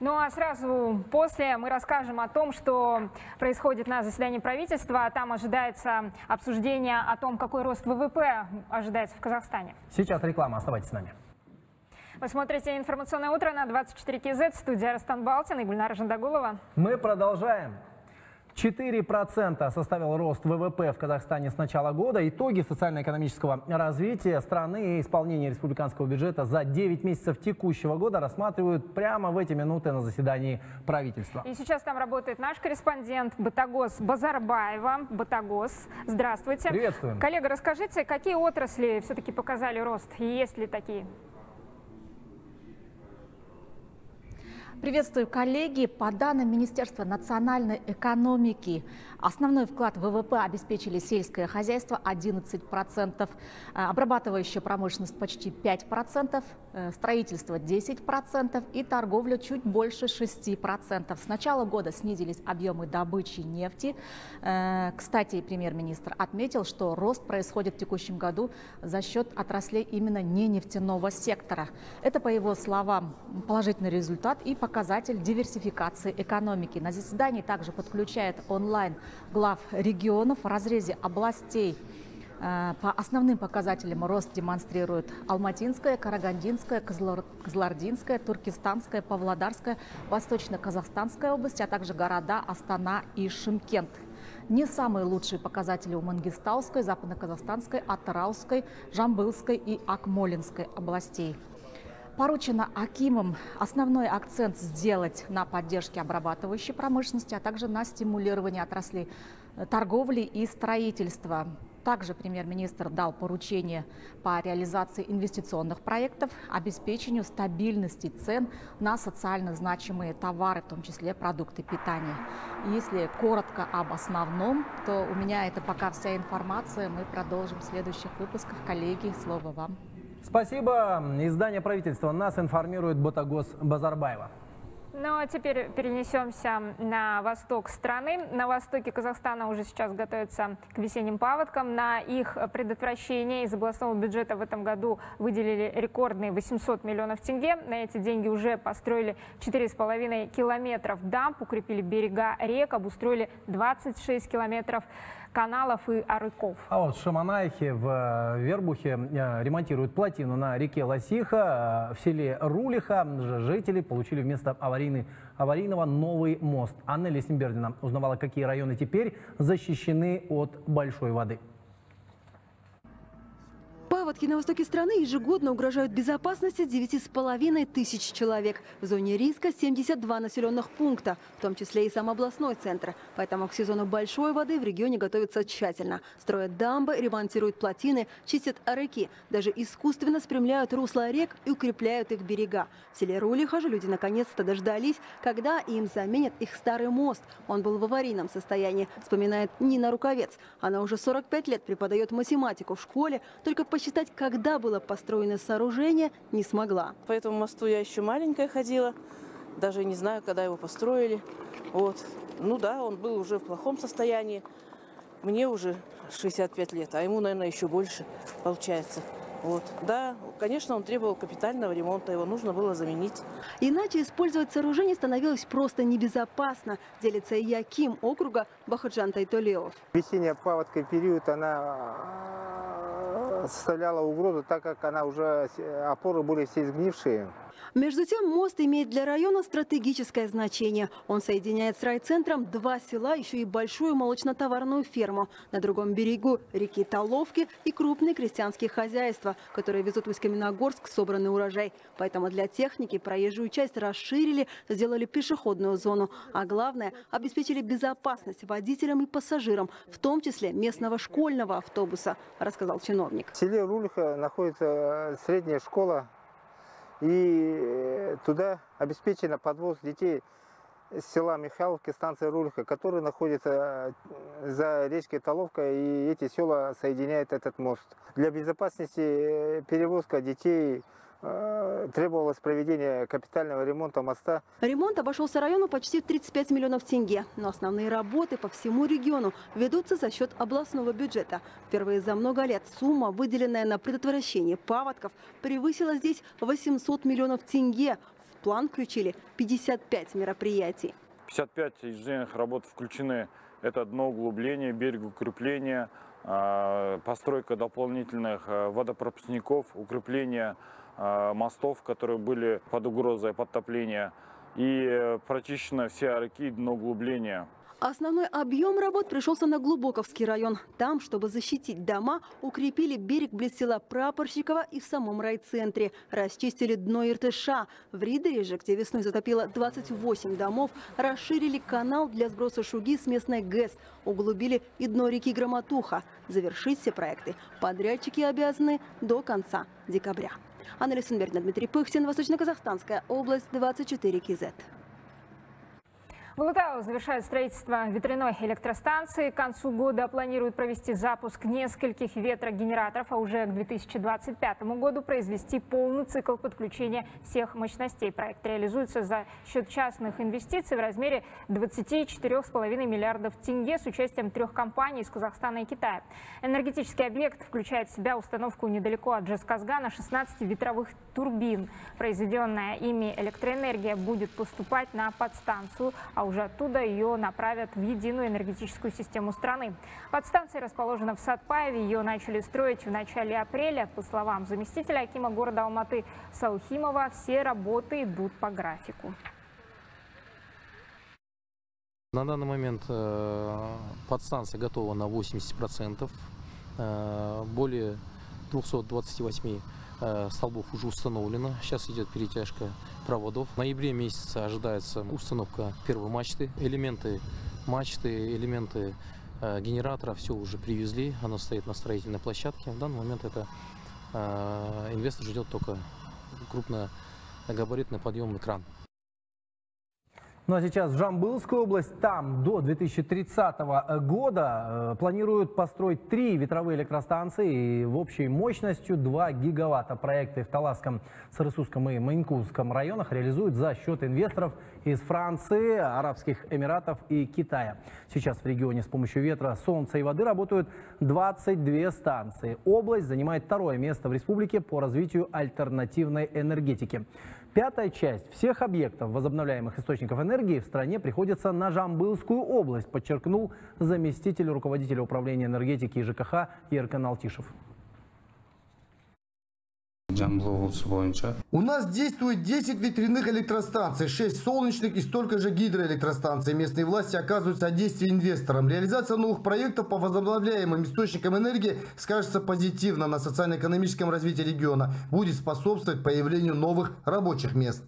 Ну а сразу после мы расскажем о том, что происходит на заседании правительства. Там ожидается обсуждение о том, какой рост ВВП ожидается в Казахстане. Сейчас реклама. Оставайтесь с нами. Вы смотрите «Информационное утро» на 24 КЗ. Студия Растан Балтин и Гульнара Жандагулова. Мы продолжаем. 4% составил рост ВВП в Казахстане с начала года. Итоги социально-экономического развития страны и исполнения республиканского бюджета за 9 месяцев текущего года рассматривают прямо в эти минуты на заседании правительства. И сейчас там работает наш корреспондент Батагос Базарбаева. Батагос, здравствуйте. Приветствуем. Коллега, расскажите, какие отрасли все-таки показали рост и есть ли такие? Приветствую, коллеги. По данным Министерства национальной экономики, основной вклад в ВВП обеспечили сельское хозяйство 11%, э, обрабатывающая промышленность почти 5%, э, строительство 10% и торговля чуть больше 6%. С начала года снизились объемы добычи нефти. Э, кстати, премьер-министр отметил, что рост происходит в текущем году за счет отраслей именно не нефтяного сектора. Это, по его словам, положительный результат и показатель показатель диверсификации экономики. На заседании также подключает онлайн глав регионов в разрезе областей. Э, по основным показателям рост демонстрирует Алматинская, Карагандинская, Кызлардинская, Туркестанская, Павлодарская, Восточно-Казахстанская область, а также города Астана и Шимкент. Не самые лучшие показатели у Мангистауской, Западно-Казахстанской, Атарауской, Жамбылской и Акмолинской областей. Поручено Акимом основной акцент сделать на поддержке обрабатывающей промышленности, а также на стимулировании отраслей торговли и строительства. Также премьер-министр дал поручение по реализации инвестиционных проектов, обеспечению стабильности цен на социально значимые товары, в том числе продукты питания. Если коротко об основном, то у меня это пока вся информация. Мы продолжим в следующих выпусках. Коллеги, слово вам. Спасибо. Издание правительства нас информирует Ботагос Базарбаева. Ну а теперь перенесемся на восток страны. На востоке Казахстана уже сейчас готовятся к весенним паводкам. На их предотвращение из областного бюджета в этом году выделили рекордные 800 миллионов тенге. На эти деньги уже построили 4,5 километров дамб, укрепили берега рек, обустроили 26 километров каналов и арыков. А вот в Шаманайхе в э, Вербухе э, ремонтируют плотину на реке Лосиха. В селе Рулиха жители получили вместо аварийный, аварийного новый мост. Анна Лесенбердина узнавала, какие районы теперь защищены от большой воды. Паводки на востоке страны ежегодно угрожают безопасности 9,5 тысяч человек. В зоне риска 72 населенных пункта, в том числе и сам областной центр. Поэтому к сезону большой воды в регионе готовятся тщательно. Строят дамбы, ремонтируют плотины, чистят реки. Даже искусственно спрямляют русла рек и укрепляют их берега. В селе Рулиха же люди наконец-то дождались, когда им заменят их старый мост. Он был в аварийном состоянии, вспоминает Нина Рукавец. Она уже 45 лет преподает математику в школе, только по посчитать, когда было построено сооружение, не смогла. По этому мосту я еще маленькая ходила, даже не знаю, когда его построили. Вот. Ну да, он был уже в плохом состоянии. Мне уже 65 лет, а ему, наверное, еще больше получается. Вот. Да, конечно, он требовал капитального ремонта, его нужно было заменить. Иначе использовать сооружение становилось просто небезопасно, делится Яким округа Бахаджан Тайтолеов. Весенняя паводка период, она составляла угрозу, так как она уже опоры были все изгнившие. Между тем, мост имеет для района стратегическое значение. Он соединяет с райцентром два села, еще и большую молочно-товарную ферму. На другом берегу реки Толовки и крупные крестьянские хозяйства, которые везут в Искаменогорск собранный урожай. Поэтому для техники проезжую часть расширили, сделали пешеходную зону. А главное, обеспечили безопасность водителям и пассажирам, в том числе местного школьного автобуса, рассказал чиновник. В селе Рулиха находится средняя школа и э, туда обеспечено подвоз детей с села Михайловки, станция Рулиха, который находится э, за речкой Толовка, и эти села соединяет этот мост. Для безопасности э, перевозка детей требовалось проведение капитального ремонта моста. Ремонт обошелся району почти в 35 миллионов тенге. Но основные работы по всему региону ведутся за счет областного бюджета. Впервые за много лет сумма, выделенная на предотвращение паводков, превысила здесь 800 миллионов тенге. В план включили 55 мероприятий. 55 инженерных работ включены. Это дно углубления, берег укрепления, а, постройка дополнительных э, водопропускников, укрепление Э, мостов, которые были под угрозой подтопления. И э, прочищено все арки и дно углубления. Основной объем работ пришелся на Глубоковский район. Там, чтобы защитить дома, укрепили берег близ села Прапорщикова и в самом райцентре. Расчистили дно Иртыша. В Ридере же, где весной затопило 28 домов, расширили канал для сброса шуги с местной ГЭС. Углубили и дно реки Громотуха. Завершить все проекты подрядчики обязаны до конца декабря. Анна Лисенбергна, Дмитрий Пыхтин, Восточно-Казахстанская область, 24 КИЗ. В Улытау завершают строительство ветряной электростанции. К концу года планируют провести запуск нескольких ветрогенераторов, а уже к 2025 году произвести полный цикл подключения всех мощностей. Проект реализуется за счет частных инвестиций в размере 24,5 миллиардов тенге с участием трех компаний из Казахстана и Китая. Энергетический объект включает в себя установку недалеко от Джесказгана 16 ветровых турбин. Произведенная ими электроэнергия будет поступать на подстанцию, а уже оттуда ее направят в единую энергетическую систему страны. Подстанция расположена в Садпаеве. Ее начали строить в начале апреля. По словам заместителя Акима города Алматы Саухимова, все работы идут по графику. На данный момент э, подстанция готова на 80%. Э, более 228 э, столбов уже установлено. Сейчас идет перетяжка проводов. В ноябре месяце ожидается установка первой мачты. Элементы мачты, элементы э, генератора все уже привезли. Оно стоит на строительной площадке. В данный момент это инвестор ждет только крупногабаритный подъемный кран. Ну а сейчас в Жамбылскую область, там до 2030 года э, планируют построить три ветровые электростанции в общей мощностью 2 гигаватта. Проекты в Таласском, Сарысусском и Манькузском районах реализуют за счет инвесторов из Франции, Арабских Эмиратов и Китая. Сейчас в регионе с помощью ветра, солнца и воды работают 22 станции. Область занимает второе место в республике по развитию альтернативной энергетики. Пятая часть всех объектов возобновляемых источников энергии в стране приходится на Жамбылскую область, подчеркнул заместитель руководителя управления энергетики и ЖКХ Еркан Алтишев. У нас действует 10 ветряных электростанций, 6 солнечных и столько же гидроэлектростанций. Местные власти оказывают содействие инвесторам. Реализация новых проектов по возобновляемым источникам энергии скажется позитивно на социально-экономическом развитии региона. Будет способствовать появлению новых рабочих мест.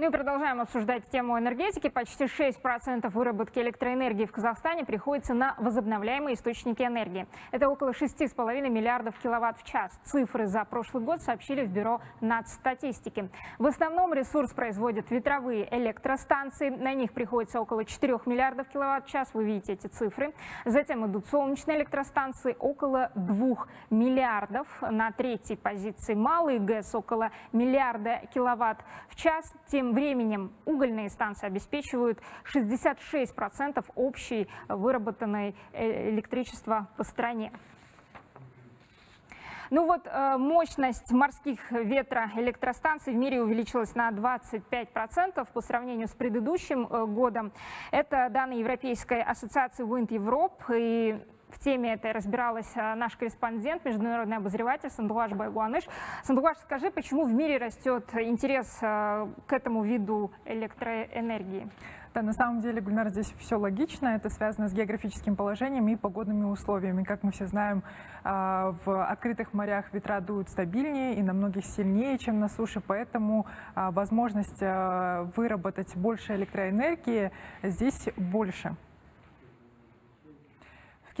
Ну и продолжаем обсуждать тему энергетики. Почти 6% выработки электроэнергии в Казахстане приходится на возобновляемые источники энергии. Это около 6,5 миллиардов киловатт в час. Цифры за прошлый год сообщили в Бюро нацстатистики. В основном ресурс производят ветровые электростанции. На них приходится около 4 миллиардов киловатт в час. Вы видите эти цифры. Затем идут солнечные электростанции около 2 миллиардов. На третьей позиции малый ГЭС около миллиарда киловатт в час. Тем временем угольные станции обеспечивают 66% общей выработанной э, электричества по стране. Ну вот, э, мощность морских ветроэлектростанций в мире увеличилась на 25% по сравнению с предыдущим э, годом. Это данные Европейской ассоциации Wind Europe. И в теме этой разбиралась а, наш корреспондент, международный обозреватель Сандуаш Байгуаныш. Сандуаш, скажи, почему в мире растет интерес а, к этому виду электроэнергии? Да, на самом деле, Гульнар, здесь все логично. Это связано с географическим положением и погодными условиями. Как мы все знаем, а, в открытых морях ветра дуют стабильнее и намного сильнее, чем на суше. Поэтому возможность выработать больше электроэнергии здесь больше.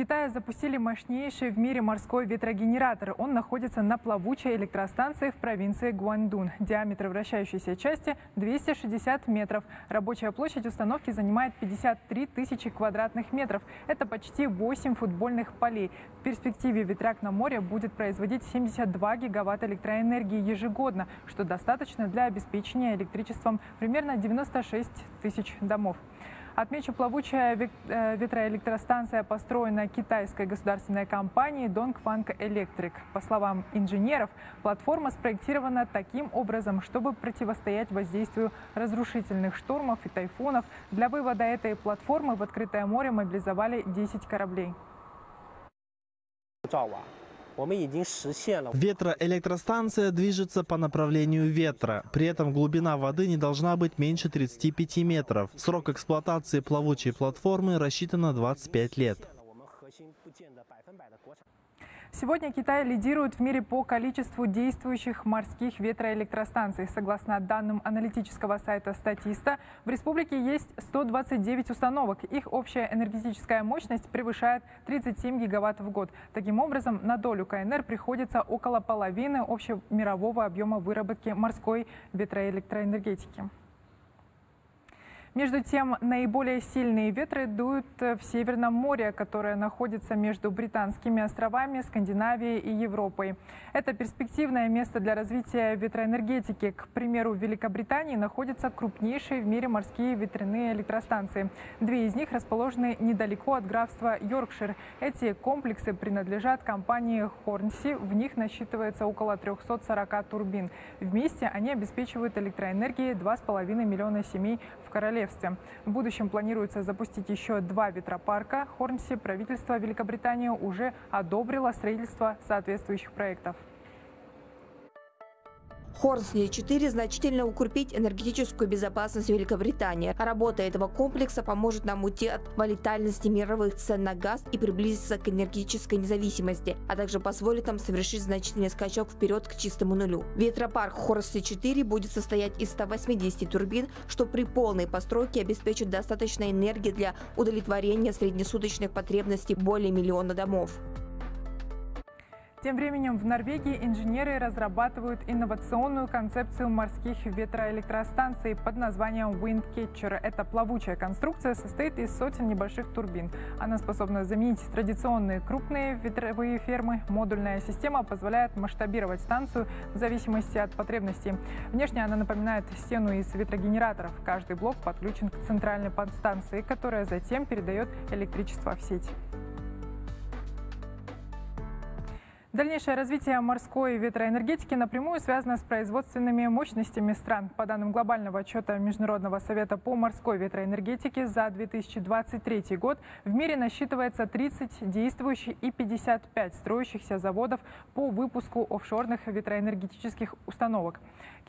Китае запустили мощнейший в мире морской ветрогенератор. Он находится на плавучей электростанции в провинции Гуандун. Диаметр вращающейся части 260 метров. Рабочая площадь установки занимает 53 тысячи квадратных метров. Это почти 8 футбольных полей. В перспективе ветряк на море будет производить 72 гигаватта электроэнергии ежегодно, что достаточно для обеспечения электричеством примерно 96 тысяч домов. Отмечу, плавучая э, ветроэлектростанция построена китайской государственной компанией Dongfang Electric. По словам инженеров, платформа спроектирована таким образом, чтобы противостоять воздействию разрушительных штормов и тайфунов. Для вывода этой платформы в открытое море мобилизовали 10 кораблей. Ветроэлектростанция движется по направлению ветра. При этом глубина воды не должна быть меньше 35 метров. Срок эксплуатации плавучей платформы рассчитан на 25 лет. Сегодня Китай лидирует в мире по количеству действующих морских ветроэлектростанций. Согласно данным аналитического сайта «Статиста», в республике есть 129 установок. Их общая энергетическая мощность превышает 37 гигаватт в год. Таким образом, на долю КНР приходится около половины общемирового объема выработки морской ветроэлектроэнергетики. Между тем, наиболее сильные ветры дуют э, в Северном море, которое находится между Британскими островами, Скандинавией и Европой. Это перспективное место для развития ветроэнергетики. К примеру, в Великобритании находятся крупнейшие в мире морские ветряные электростанции. Две из них расположены недалеко от графства Йоркшир. Эти комплексы принадлежат компании Хорнси. В них насчитывается около 340 турбин. Вместе они обеспечивают электроэнергией 2,5 миллиона семей королевстве. В будущем планируется запустить еще два ветропарка. Хорнси правительство Великобритании уже одобрило строительство соответствующих проектов. Хорсли-4 значительно укрепить энергетическую безопасность Великобритании. Работа этого комплекса поможет нам уйти от волатильности мировых цен на газ и приблизиться к энергетической независимости, а также позволит нам совершить значительный скачок вперед к чистому нулю. Ветропарк Хорсли-4 будет состоять из 180 турбин, что при полной постройке обеспечит достаточно энергии для удовлетворения среднесуточных потребностей более миллиона домов. Тем временем в Норвегии инженеры разрабатывают инновационную концепцию морских ветроэлектростанций под названием Windcatcher. Эта плавучая конструкция состоит из сотен небольших турбин. Она способна заменить традиционные крупные ветровые фермы. Модульная система позволяет масштабировать станцию в зависимости от потребностей. Внешне она напоминает стену из ветрогенераторов. Каждый блок подключен к центральной подстанции, которая затем передает электричество в сеть. Дальнейшее развитие морской ветроэнергетики напрямую связано с производственными мощностями стран. По данным глобального отчета Международного совета по морской ветроэнергетике за 2023 год в мире насчитывается 30 действующих и 55 строящихся заводов по выпуску офшорных ветроэнергетических установок.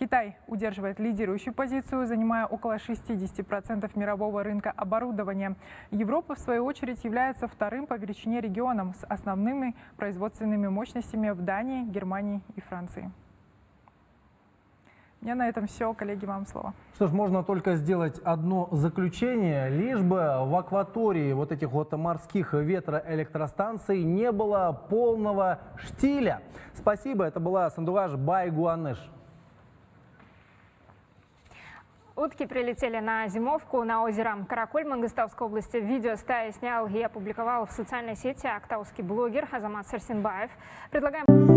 Китай удерживает лидирующую позицию, занимая около 60% мирового рынка оборудования. Европа, в свою очередь, является вторым по величине регионом с основными производственными мощностями в Дании, Германии и Франции. У меня на этом все. Коллеги, вам слово. Что ж, можно только сделать одно заключение. Лишь бы в акватории вот этих вот морских ветроэлектростанций не было полного штиля. Спасибо, это была Сандугаш Байгуаныш. Утки прилетели на зимовку на озеро Караколь Мангостауской области. Видео стаи снял и опубликовал в социальной сети актауский блогер Азамат Сарсинбаев. Предлагаем...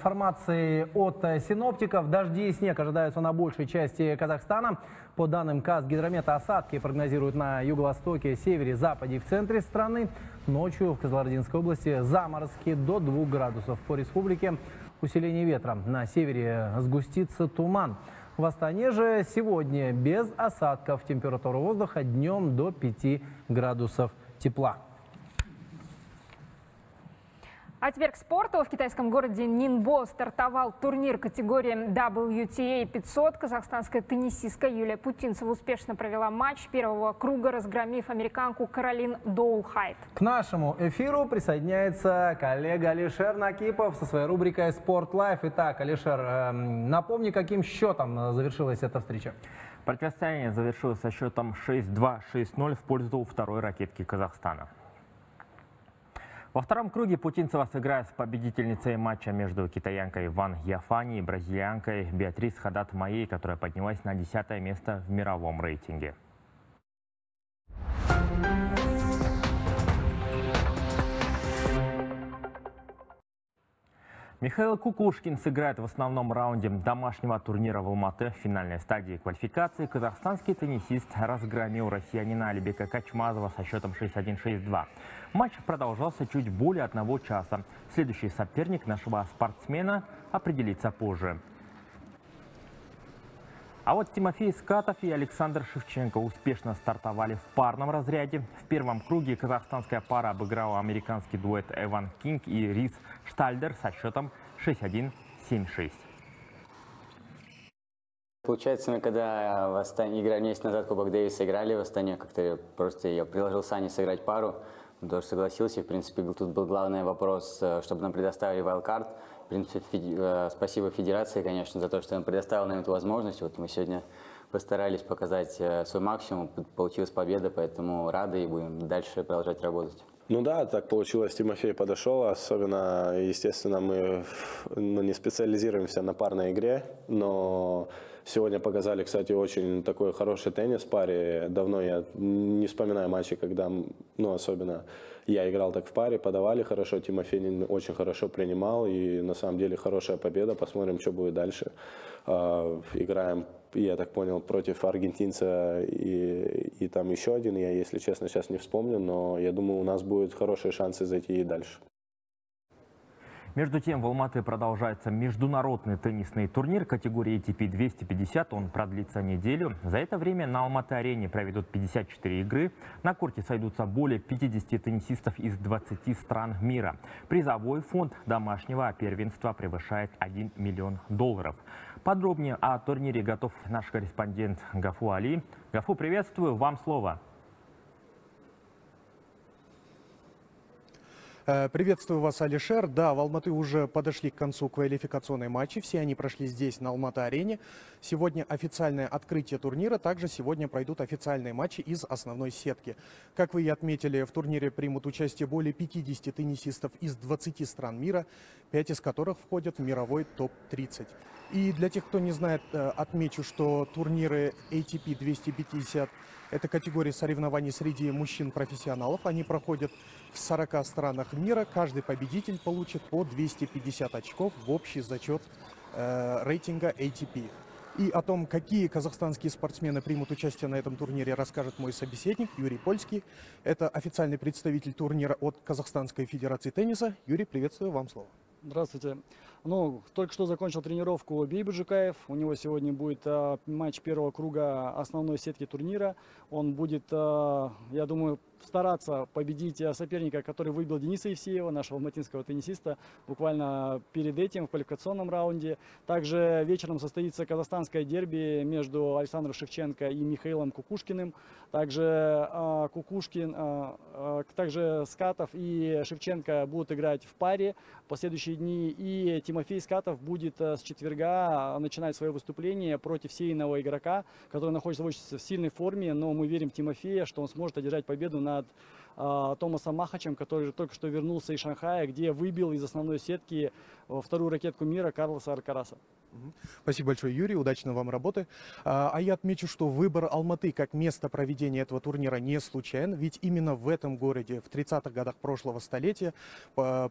информацией от э, синоптиков. Дожди и снег ожидаются на большей части Казахстана. По данным Казгидромета, осадки прогнозируют на юго-востоке, севере, западе и в центре страны. Ночью в Кызылординской области заморозки до 2 градусов. По республике усиление ветра. На севере сгустится туман. В Астане же сегодня без осадков. Температура воздуха днем до 5 градусов тепла. А теперь к спорту. В китайском городе Нинбо стартовал турнир категории WTA 500. Казахстанская теннисистка Юлия Путинцева успешно провела матч первого круга, разгромив американку Каролин Доулхайт. К нашему эфиру присоединяется коллега Алишер Накипов со своей рубрикой «Sport Life». Итак, Алишер, э, напомни, каким счетом завершилась эта встреча? Противостояние завершилось со счетом 6-2, 6-0 в пользу второй ракетки Казахстана. Во втором круге Путинцева сыграет с победительницей матча между китаянкой Ван Яфани и бразильянкой Беатрис Хадат Майей, которая поднялась на десятое место в мировом рейтинге. Михаил Кукушкин сыграет в основном раунде домашнего турнира в Алматы. В финальной стадии квалификации казахстанский теннисист разгромил россиянина Алибека Качмазова со счетом 6-1-6-2. Матч продолжался чуть более одного часа. Следующий соперник нашего спортсмена определится позже. А вот Тимофей Скатов и Александр Шевченко успешно стартовали в парном разряде. В первом круге казахстанская пара обыграла американский дуэт Эван Кинг и Рис Штальдер со счетом 6-1-7-6. Получается, мы когда в Астане играли месяц назад Кубок Дэвиса играли в Астане, как-то просто я предложил Сане сыграть пару, он тоже согласился. В принципе, тут был главный вопрос, э, чтобы нам предоставили вайлдкарт. Принципе, феди... Э, спасибо Федерации, конечно, за то, что нам предоставила нам эту возможность. Вот мы сегодня постарались показать э, свой максимум, получилась победа, поэтому рады и будем дальше продолжать работать. Ну да, так получилось, Тимофей подошел, особенно, естественно, мы ну, не специализируемся на парной игре, но Сегодня показали, кстати, очень такой хороший теннис паре. Давно я не вспоминаю матчи, когда, ну, особенно я играл так в паре, подавали хорошо, Тимофей очень хорошо принимал, и на самом деле хорошая победа. Посмотрим, что будет дальше. А, играем, я так понял, против аргентинца и, и там еще один, я, если честно, сейчас не вспомню, но я думаю, у нас будут хорошие шансы зайти и дальше. Между тем, в Алматы продолжается международный теннисный турнир категории ATP 250. Он продлится неделю. За это время на Алматы-арене проведут 54 игры. На корте сойдутся более 50 теннисистов из 20 стран мира. Призовой фонд домашнего первенства превышает 1 миллион долларов. Подробнее о турнире готов наш корреспондент Гафу Али. Гафу, приветствую. Вам слово. Приветствую вас, Алишер. Да, в Алматы уже подошли к концу квалификационной матчи. Все они прошли здесь, на Алматы-арене. Сегодня официальное открытие турнира. Также сегодня пройдут официальные матчи из основной сетки. Как вы и отметили, в турнире примут участие более 50 теннисистов из 20 стран мира, 5 из которых входят в мировой топ-30. И для тех, кто не знает, э, отмечу, что турниры ATP 250 – это категория соревнований среди мужчин-профессионалов. Они проходят в 40 странах мира. Каждый победитель получит по 250 очков в общий зачет э, рейтинга ATP. И о том, какие казахстанские спортсмены примут участие на этом турнире, расскажет мой собеседник Юрий Польский. Это официальный представитель турнира от Казахстанской Федерации тенниса. Юрий, приветствую, вам слово. Здравствуйте. Ну, только что закончил тренировку Бейбы Жукаев. У него сегодня будет а, матч первого круга основной сетки турнира. Он будет, а, я думаю, стараться победить э, соперника, который выбил Дениса Евсеева, нашего матинского теннисиста, буквально перед этим в квалификационном раунде. Также вечером состоится казахстанское дерби между Александром Шевченко и Михаилом Кукушкиным. Также э, Кукушкин, э, э, также Скатов и Шевченко будут играть в паре в последующие дни. И Тимофей Скатов будет э, с четверга начинать свое выступление против сейного игрока, который находится в сильной форме, но мы верим в Тимофея, что он сможет одержать победу на над э, Томасом Махачем, который только что вернулся из Шанхая, где выбил из основной сетки э, вторую ракетку мира Карлоса Аркараса. Спасибо большое, Юрий. Удачной вам работы. А, а я отмечу, что выбор Алматы как место проведения этого турнира не случайен, ведь именно в этом городе в 30-х годах прошлого столетия,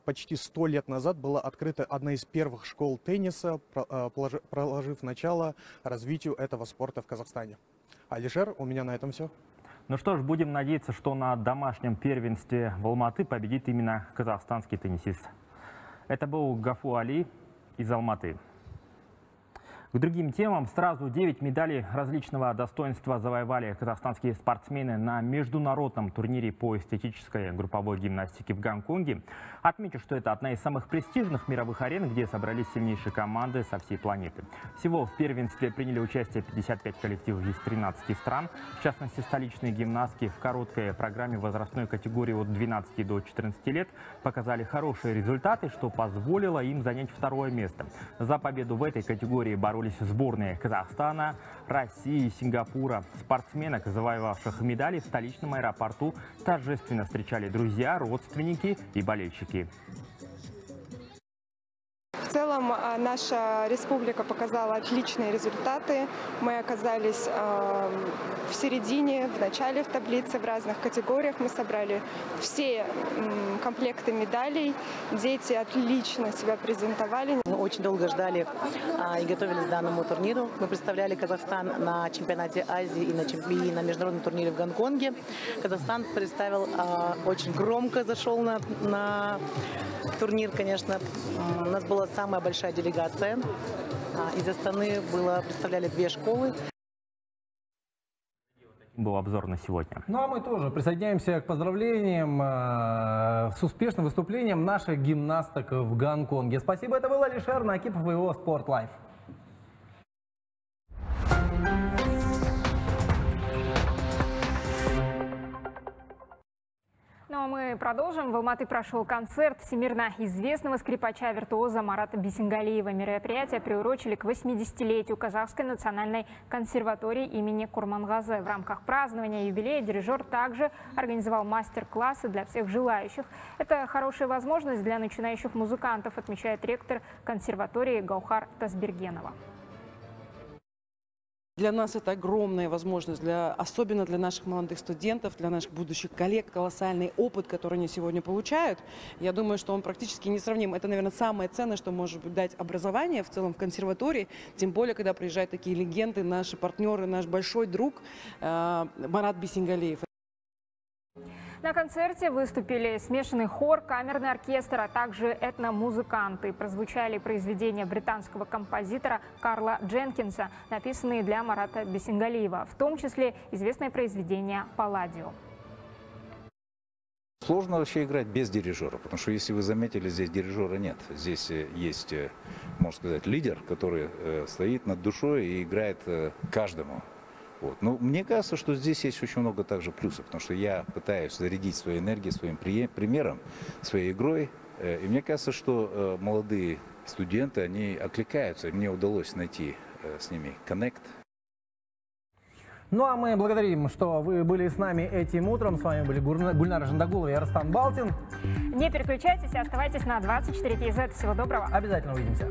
почти 100 лет назад, была открыта одна из первых школ тенниса, а, проложив начало развитию этого спорта в Казахстане. Алишер, у меня на этом все. Ну что ж, будем надеяться, что на домашнем первенстве в Алматы победит именно казахстанский теннисист. Это был Гафу Али из Алматы. К другим темам сразу 9 медалей различного достоинства завоевали казахстанские спортсмены на международном турнире по эстетической групповой гимнастике в Гонконге. Отмечу, что это одна из самых престижных мировых арен, где собрались сильнейшие команды со всей планеты. Всего в первенстве приняли участие 55 коллективов из 13 стран. В частности, столичные гимнастки в короткой программе возрастной категории от 12 до 14 лет показали хорошие результаты, что позволило им занять второе место. За победу в этой категории боролись боролись сборные Казахстана, России и Сингапура. Спортсменок, завоевавших медали в столичном аэропорту, торжественно встречали друзья, родственники и болельщики. В целом а, наша республика показала отличные результаты. Мы оказались а, в середине, в начале в таблице, в разных категориях. Мы собрали все комплекты медалей. Дети отлично себя презентовали. Мы очень долго ждали а, и готовились к данному турниру. Мы представляли Казахстан на чемпионате Азии и на, чемпи... на международном турнире в Гонконге. Казахстан представил, очень громко зашел на, на турнир, конечно. У нас была самая большая делегация. А, из Астаны было, представляли две школы. Был обзор на сегодня. Ну а мы тоже присоединяемся к поздравлениям э, с успешным выступлением наших гимнасток в Гонконге. Спасибо, это был Алишер Накипов и его Sport Life. Ну а мы продолжим. В Алматы прошел концерт всемирно известного скрипача-виртуоза Марата Бисингалиева. Мероприятие приурочили к 80-летию Казахской национальной консерватории имени Курмангазы. В рамках празднования юбилея дирижер также организовал мастер-классы для всех желающих. Это хорошая возможность для начинающих музыкантов, отмечает ректор консерватории Гаухар Тазбергенова. Для нас это огромная возможность, для, особенно для наших молодых студентов, для наших будущих коллег, колоссальный опыт, который они сегодня получают. Я думаю, что он практически несравним. Это, наверное, самое ценное, что может дать образование в целом в консерватории, тем более, когда приезжают такие легенды, наши партнеры, наш большой друг э, Марат Бисингалеев. На концерте выступили смешанный хор, камерный оркестр, а также этномузыканты. Прозвучали произведения британского композитора Карла Дженкинса, написанные для Марата Бесингалиева, в том числе известное произведение «Палладио». Сложно вообще играть без дирижера, потому что, если вы заметили, здесь дирижера нет. Здесь э, есть, э, можно сказать, лидер, который э, стоит над душой и играет каждому. Вот. Но мне кажется, что здесь есть очень много также плюсов, потому что я пытаюсь зарядить свою энергию своим примером, своей игрой. И мне кажется, что молодые студенты, они окликаются, и мне удалось найти с ними коннект, ну а мы благодарим, что вы были с нами этим утром. С вами были Гульнара Жандагулова и Арстан Балтин. Не переключайтесь, оставайтесь на 24 КЗ. Всего доброго. Обязательно увидимся.